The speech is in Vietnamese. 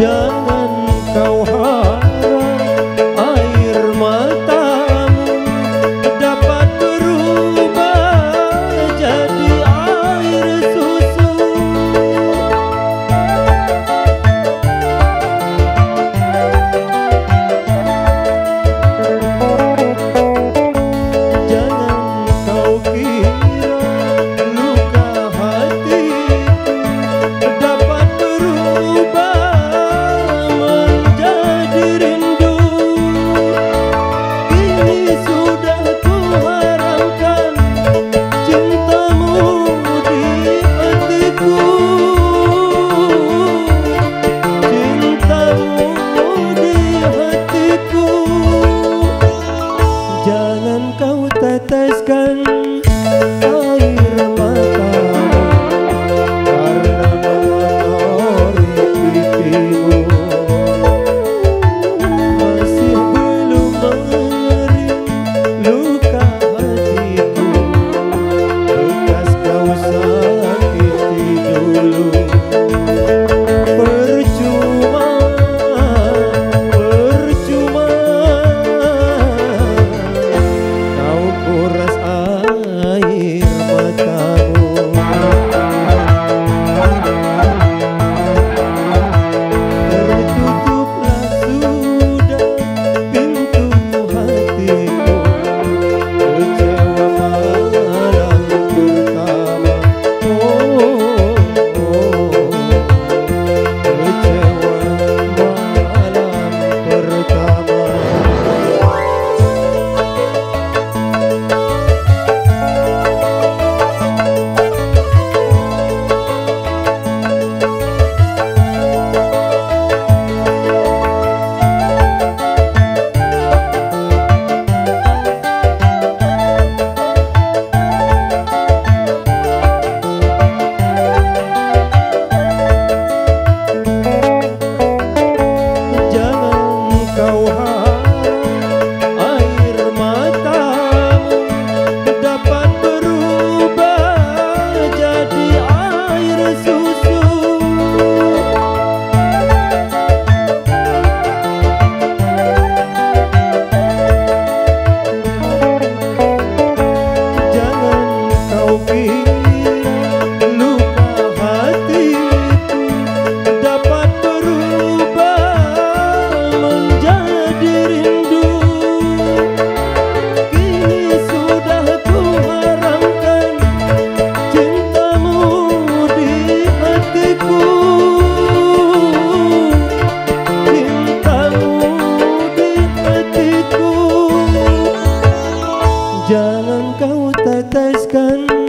chớ nên câu hỏi تسكن